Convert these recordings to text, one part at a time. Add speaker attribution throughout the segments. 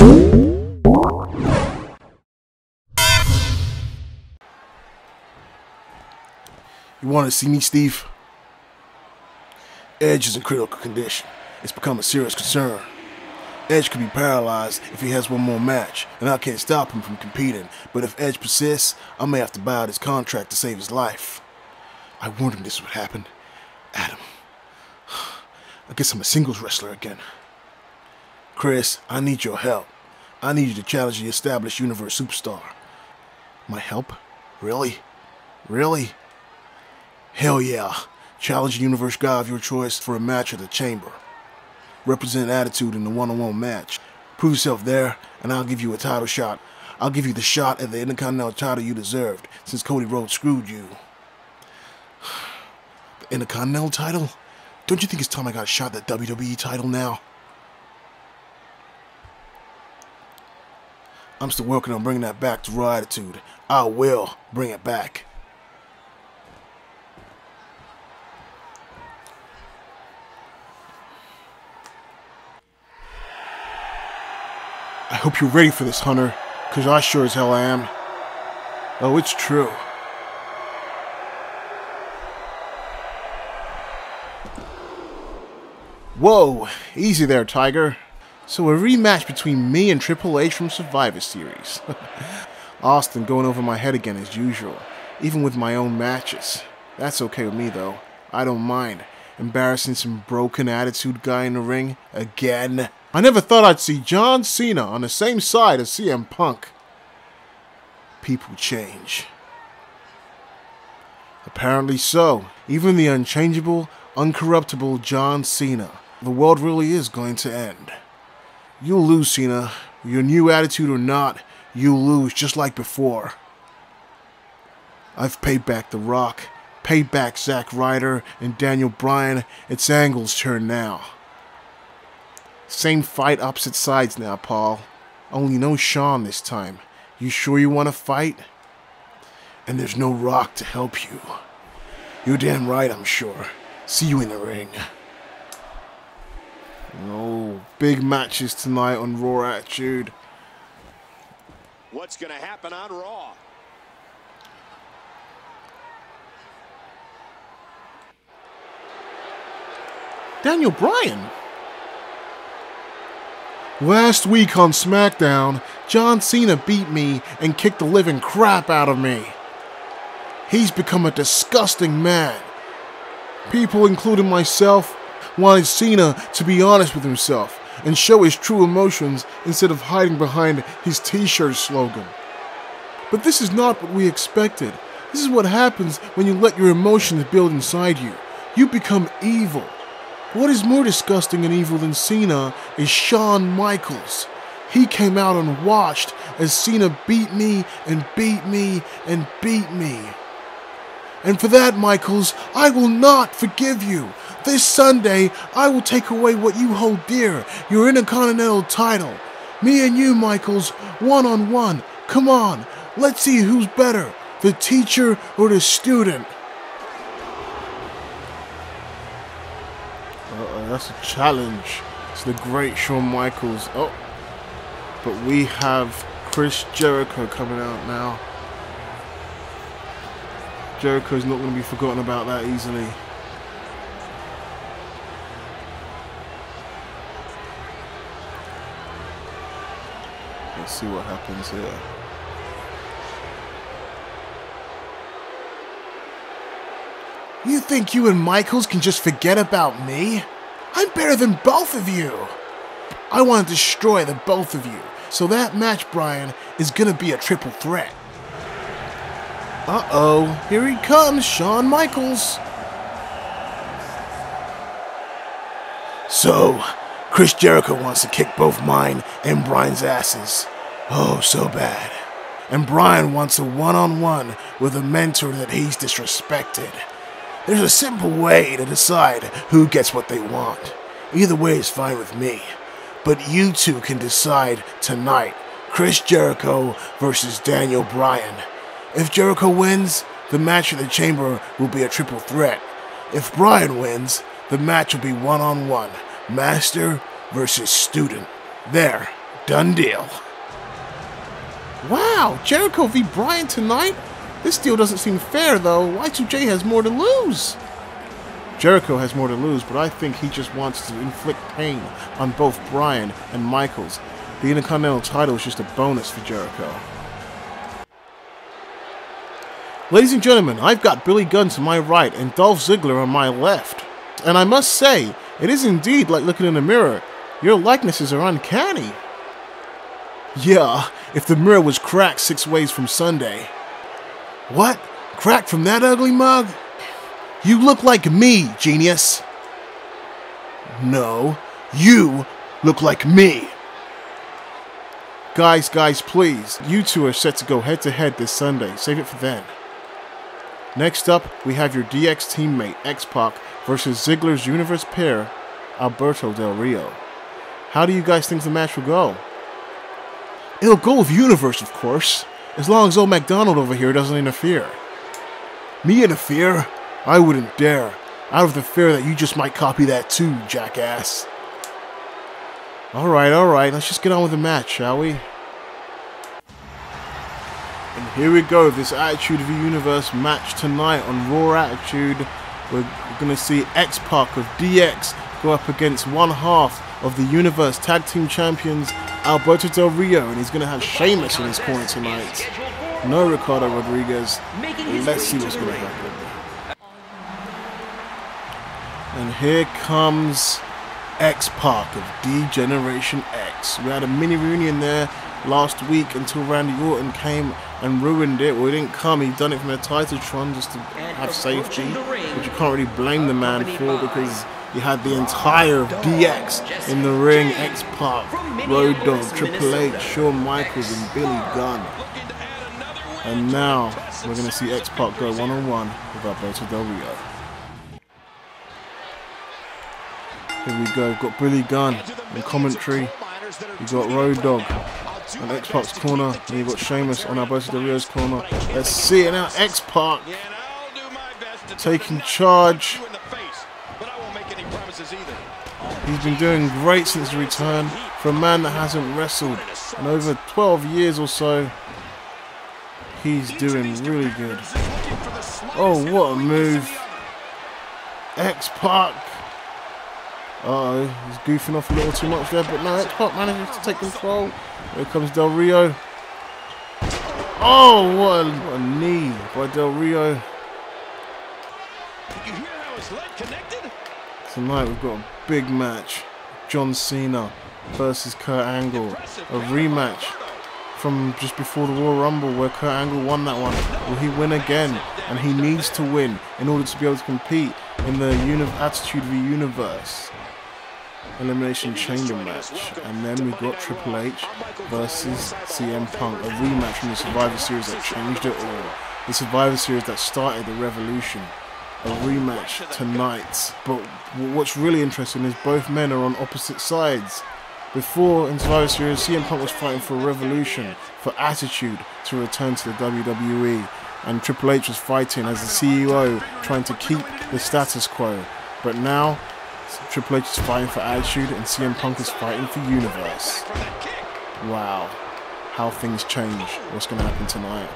Speaker 1: You want to see me, Steve? Edge is in critical condition. It's become a serious concern. Edge could be paralyzed if he has one more match, and I can't stop him from competing. But if Edge persists, I may have to buy out his contract to save his life. I warned him this would happen. Adam. I guess I'm a singles wrestler again. Chris, I need your help. I need you to challenge the established universe superstar. My help? Really? Really? Hell yeah. Challenge the universe guy of your choice for a match at the chamber. Represent attitude in the one-on-one match. Prove yourself there, and I'll give you a title shot. I'll give you the shot at the Intercontinental title you deserved, since Cody Rhodes screwed you. The Intercontinental title? Don't you think it's time I got shot that WWE title now? I'm still working on bringing that back to raw attitude. I will bring it back. I hope you're ready for this, Hunter, because I sure as hell am. Oh, it's true. Whoa, easy there, Tiger. So a rematch between me and Triple H from Survivor Series. Austin going over my head again as usual, even with my own matches. That's okay with me though. I don't mind. Embarrassing some broken attitude guy in the ring again. I never thought I'd see John Cena on the same side as CM Punk. People change. Apparently so. Even the unchangeable, uncorruptible John Cena. The world really is going to end. You'll lose, Cena. Your new attitude or not, you'll lose just like before. I've paid back The Rock, paid back Zack Ryder and Daniel Bryan. It's Angle's turn now. Same fight, opposite sides now, Paul. Only no Shawn this time. You sure you want to fight? And there's no Rock to help you. You're damn right, I'm sure. See you in the ring. Oh, big matches tonight on Raw Attitude.
Speaker 2: What's going to happen on Raw?
Speaker 1: Daniel Bryan. Last week on SmackDown, John Cena beat me and kicked the living crap out of me. He's become a disgusting man. People, including myself, wanted Cena to be honest with himself and show his true emotions instead of hiding behind his t shirt slogan. But this is not what we expected. This is what happens when you let your emotions build inside you. You become evil. What is more disgusting and evil than Cena is Shawn Michaels. He came out and watched as Cena beat me and beat me and beat me. And for that, Michaels, I will not forgive you. This Sunday, I will take away what you hold dear, your Intercontinental title. Me and you, Michaels, one on one. Come on, let's see who's better, the teacher or the student. Uh-oh, that's a challenge. It's the great Shawn Michaels. Oh, but we have Chris Jericho coming out now. Jericho's not going to be forgotten about that easily. Let's see what happens here. You think you and Michaels can just forget about me? I'm better than both of you. I want to destroy the both of you. So that match, Bryan, is gonna be a triple threat. Uh-oh, here he comes, Shawn Michaels. So, Chris Jericho wants to kick both mine and Bryan's asses. Oh, so bad. And Brian wants a one-on-one with a mentor that he's disrespected. There's a simple way to decide who gets what they want. Either way is fine with me. But you two can decide tonight Chris Jericho versus Daniel Bryan. If Jericho wins, the match in the chamber will be a triple threat. If Bryan wins, the match will be one on one master versus student. There, Done deal. Wow, Jericho v. Bryan tonight? This deal doesn't seem fair though. Y2J has more to lose. Jericho has more to lose, but I think he just wants to inflict pain on both Bryan and Michaels. The Intercontinental title is just a bonus for Jericho. Ladies and gentlemen, I've got Billy Gunn to my right and Dolph Ziggler on my left. And I must say, it is indeed like looking in a mirror. Your likenesses are uncanny. Yeah, if the mirror was cracked six ways from Sunday. What? Cracked from that ugly mug? You look like me, genius. No, you look like me. Guys, guys, please. You two are set to go head to head this Sunday. Save it for then. Next up, we have your DX teammate, X Pac, versus Ziggler's Universe pair, Alberto Del Rio. How do you guys think the match will go? It'll go with Universe, of course, as long as old MacDonald over here doesn't interfere. Me interfere? I wouldn't dare, out of the fear that you just might copy that too, jackass. Alright, alright, let's just get on with the match, shall we? Here we go, this Attitude of the Universe match tonight on Raw Attitude. We're going to see X-Pac of DX go up against one half of the Universe Tag Team Champions, Alberto Del Rio, and he's going to have Sheamus in his corner tonight. No Ricardo Rodriguez. Let's see what's going to happen. And here comes X-Pac of D-Generation X. We had a mini reunion there last week until Randy Orton came and ruined it. Well, he didn't come. He done it from a Titantron just to have safety, which you can't really blame the man for because you had the entire DX in the ring, X-Pac, Road Dogg, Triple H, Shawn Michaels, and Billy Gunn. And now we're going to see X-Pac go one-on-one with Alberto Del Rio. Here we go, we've got Billy Gunn in commentary. we've got Road Dogg on X-Pac's corner, and you've got Sheamus on Alberto Del Rio's corner. Let's see it now, X-Pac taking charge. He's been doing great since his return for a man that hasn't wrestled in over 12 years or so. He's doing really good. Oh, what a move. X-Pac. Uh oh, he's goofing off a little too much there, but no, X-Pac manages to take control. Here comes Del Rio. Oh, what a, what a knee by Del Rio. Tonight we've got a big match. John Cena versus Kurt Angle. A rematch from just before the Royal Rumble where Kurt Angle won that one. Will he win again? And he needs to win in order to be able to compete in the Attitude of the Universe. Elimination Chamber match. And then we got Triple H versus CM Punk. A rematch from the Survivor Series that changed it all. The Survivor Series that started the revolution. A rematch tonight. But what's really interesting is both men are on opposite sides. Before in Survivor Series, CM Punk was fighting for a revolution, for attitude to return to the WWE. And Triple H was fighting as the CEO, trying to keep the status quo. But now, Triple H is fighting for attitude and CM Punk is fighting for universe. Wow. How things change. What's going to happen tonight.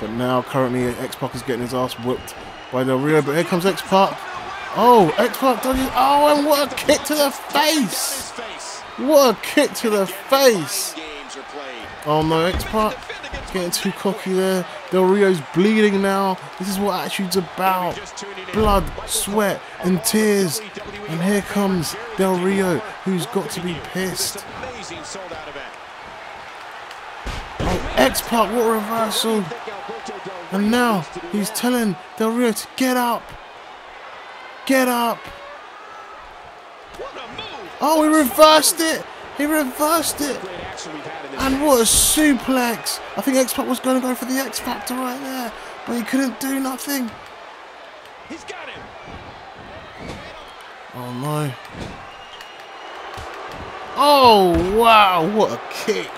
Speaker 1: But now, currently, X-Pac is getting his ass whipped by Del Rio. But here comes X-Pac. Oh, X-Pac dodges. Oh, and what a kick to the face. What a kick to the face. Oh no, X-Pac getting too cocky there. Del Rio's bleeding now. This is what Attitude's about. Blood, sweat, and tears. And here comes Del Rio, who's got to be pissed. Oh, X-Pac, what reversal. And now he's telling Del Rio to get up. Get up. Oh, he reversed it. He reversed it. And what a suplex. I think X-Pac was going to go for the X Factor right there. But he couldn't do nothing. He's got him. Oh no. Oh wow, what a kick.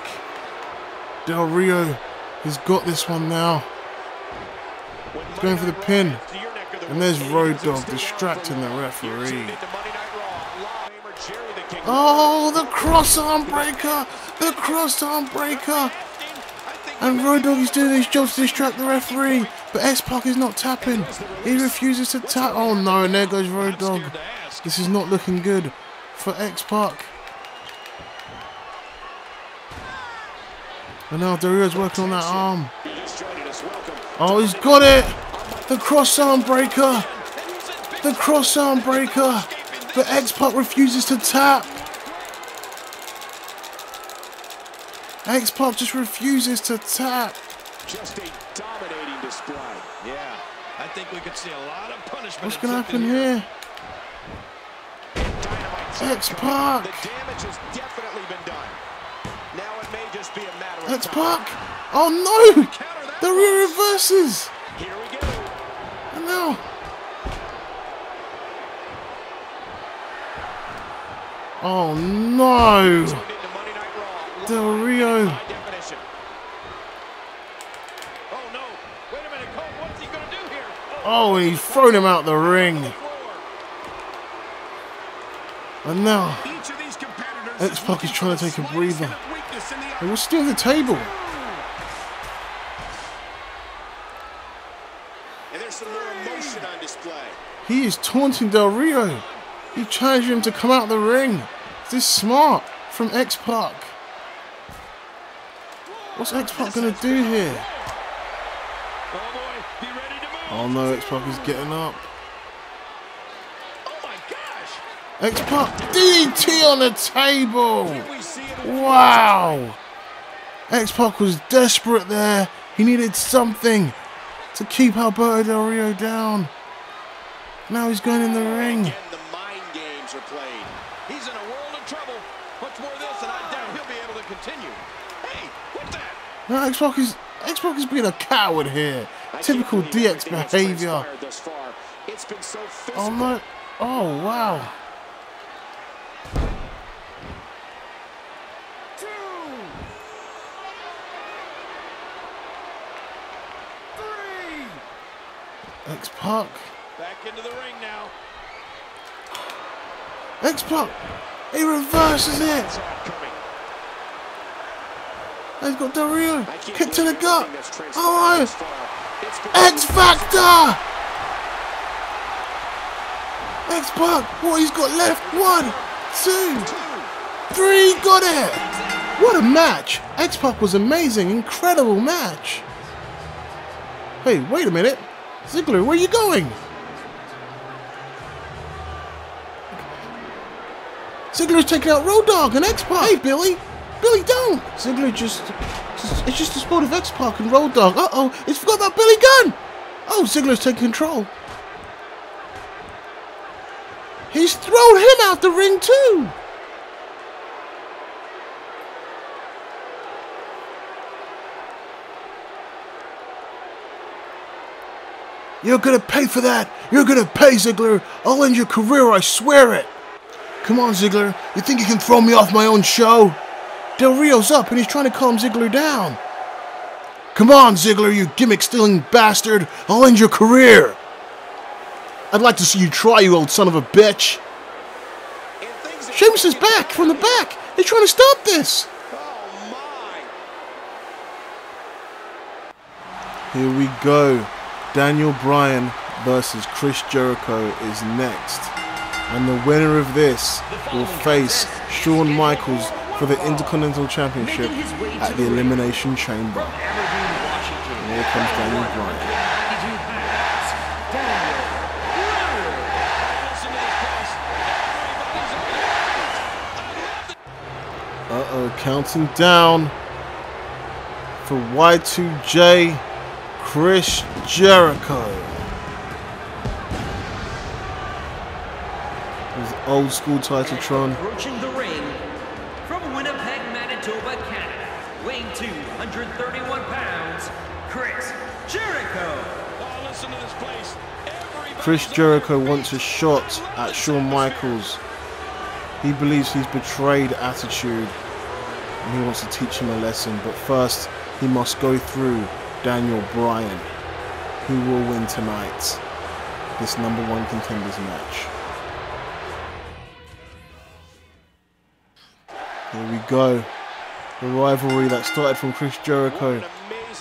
Speaker 1: Del Rio has got this one now. He's going for the pin. And there's Road Dogg distracting the referee. Oh, the cross arm breaker! The cross arm breaker! And Road Dogg is doing his job to distract the referee, but X-Pac is not tapping. He refuses to tap. Oh no, and there goes Road Dogg. This is not looking good for X-Pac. And now Del Rio's working on that arm. Oh, he's got it! The cross arm breaker! The cross arm breaker! But X-Pac refuses to tap! X-Pac just refuses to tap!
Speaker 2: Just a dominating display.
Speaker 3: Yeah, I think we could see a lot of punishment.
Speaker 1: What's going to happen here? X-Pac!
Speaker 2: The damage has definitely been done. Now it may just be a matter of
Speaker 1: X-Pac! Oh no! The rear reverses!
Speaker 2: Here we go.
Speaker 1: And now... Oh no!
Speaker 2: Tuned into Monday Night Raw.
Speaker 1: Del Rio.
Speaker 2: Definition.
Speaker 3: Oh no! Wait a minute, Cole. What's he gonna do here?
Speaker 1: Oh, and he's thrown him out the ring. And now...
Speaker 3: Each of these competitors
Speaker 1: X-Pac is trying to take a breather.
Speaker 3: of weakness in the
Speaker 1: still the table?
Speaker 2: And there's some more emotion on display.
Speaker 1: He is taunting Del Rio. He challenged him to come out the ring. Is this smart from X-Pac? What's X-Pac going to do here?
Speaker 3: Oh
Speaker 1: no, X-Pac is getting up. X-Pac DDT on the table. Wow. X-Pac was desperate there. He needed something to keep Alberto Del Rio down. Now he's going in the ring.
Speaker 2: Again, the mind games are played.
Speaker 3: He's in a world of trouble. Much more of this, and I doubt he'll be able to continue. Hey, what's
Speaker 1: Now X-Pac is X-Pac is being a coward here.
Speaker 2: I
Speaker 1: Typical DX behavior.
Speaker 2: transpired Thus far. It's been so.
Speaker 1: Oh no! Oh wow! X-Pac,
Speaker 3: Back into the ring now.
Speaker 1: X-Pac, he reverses it. He's got Del Rio. Kick to the gut.
Speaker 2: everything that's transpired
Speaker 1: Oh
Speaker 2: thus
Speaker 1: no!
Speaker 2: far. It's been
Speaker 1: X Factor! X-Pac, what he's got left? One, two, three, got it! What a match! X-Pac was amazing, incredible match. Hey, wait a minute. Ziggler, where are you going? Ziggler's taking out Road Dogg and X-Pac. Hey, Billy. Billy, don't. Ziggler just... It's just a sport of X-Pac and Road Dogg. Uh-oh, it's forgot about Billy Gunn. Oh, Ziggler's taking control. He's thrown him out the ring too. You're gonna pay for that. You're gonna pay, Ziggler. I'll end your career, I swear it. Come on, Ziggler. You think you can throw me off my own show? Del Rio's up and he's trying to calm Ziggler down. Come on, Ziggler, you gimmick stealing bastard. I'll end your career. I'd like to see you try, you old son of a bitch. Sheamus is back from the back. They're trying to stop this. Here we go. Daniel Bryan versus Chris Jericho is next. And the winner of this will face Shawn Michaels for the Intercontinental Championship at the Elimination Chamber. And here comes Daniel Bryan.
Speaker 3: Listen to this place.
Speaker 1: Uh oh, counting down for Y2J Chris Jericho. His old school
Speaker 4: Titantron. Manitoba, Canada, weighing 231 pounds, Chris Jericho.
Speaker 3: Oh, listen to this place. Everybody's
Speaker 1: Chris Jericho wants a shot at Shawn Michaels. He believes he's betrayed attitude and he wants to teach him a lesson. But first, he must go through Daniel Bryan, who will win tonight this number one contenders match. Here we go. The rivalry that started from Chris Jericho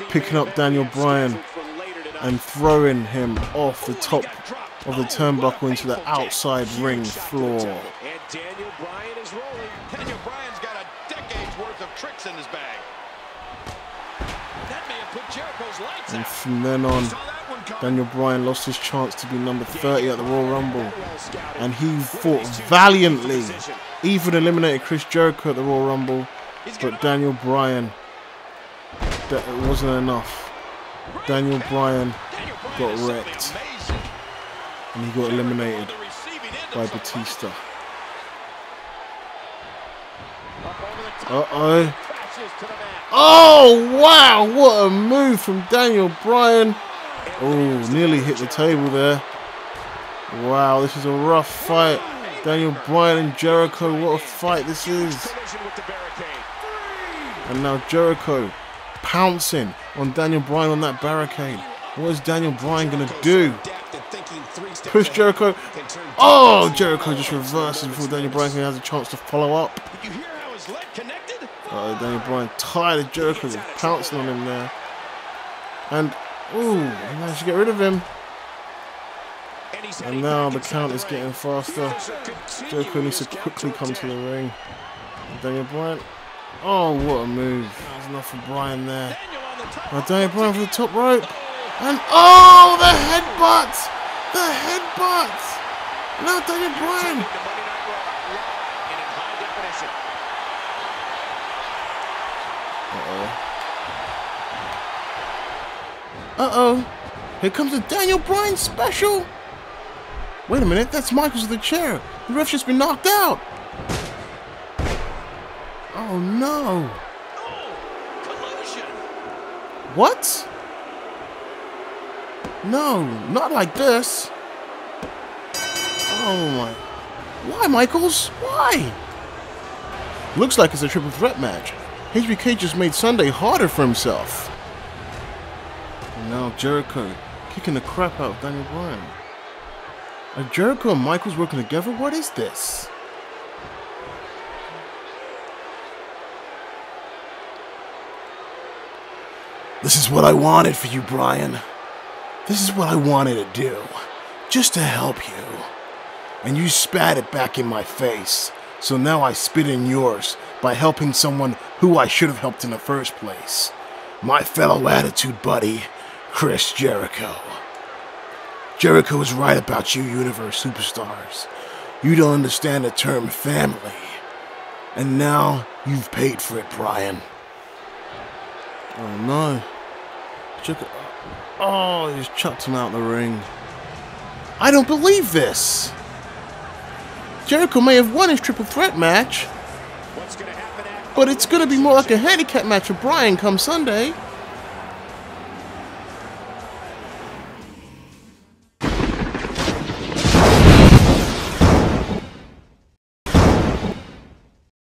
Speaker 1: picking up Daniel Bryan and throwing him off the top of the turnbuckle into the outside ring floor.
Speaker 2: And Daniel Bryan is rolling.
Speaker 3: Daniel Bryan's got a decade's worth of tricks in his bag. That may have put Jericho's lights
Speaker 1: And from then on. Daniel Bryan lost his chance to be number 30 at the Royal Rumble. And he fought valiantly, even eliminated Chris Jericho at the Royal Rumble. But Daniel Bryan, that it wasn't enough. Daniel Bryan got wrecked. and he got eliminated
Speaker 3: On the receiving end of
Speaker 1: by Batista.
Speaker 2: Up over the top.
Speaker 1: Uh-oh.
Speaker 2: Crashes to the mat.
Speaker 1: Oh, wow. What a move from Daniel Bryan. Oh, nearly hit the table there. Wow, this is a rough fight. Daniel Bryan and Jericho, what a fight this is.
Speaker 2: Collision with the barricade.
Speaker 1: And now Jericho pouncing on Daniel Bryan on that barricade. What is Daniel Bryan going to do? Push Jericho. Oh, Jericho just reverses before Daniel Bryan has a chance to follow up. Uh, Daniel Bryan tired of Jericho pouncing on him there. And, ooh, he managed to get rid of him. And now the count is getting faster. Jericho needs to quickly come to the ring. Daniel Bryan. Oh, what a move. That was enough for Bryan there.
Speaker 3: Daniel on the top.
Speaker 1: Now Daniel Bryan for the top rope. And oh, the headbutt! The headbutt! Now Daniel Bryan.
Speaker 2: The Monday Night Raw live and in high definition.
Speaker 1: Uh-oh. Here comes the Daniel Bryan special. Wait a minute, that's Michaels of the chair. The ref's just been knocked out. Oh no.
Speaker 3: Oh, collusion.
Speaker 1: What? No, not like this. Oh my. Why, Michaels? Why? Looks like it's a triple threat match. HBK just made Sunday harder for himself. And now Jericho kicking the crap out of Daniel Bryan. Are Jericho and Michaels working together? What is this? This is what I wanted for you, Bryan. This is what I wanted to do. Just to help you. And you spat it back in my face. So now I spit in yours by helping someone who I should have helped in the first place. My fellow attitude buddy, Chris Jericho. Jericho is right about you, Universe Superstars. You don't understand the term family. And now you've paid for it, Bryan. Oh no. Oh, he's chucked him out of the ring. I don't believe this. Jericho may have won his triple threat match,
Speaker 2: What's going to happen
Speaker 1: but it's going to be more like a handicap match for Bryan come Sunday.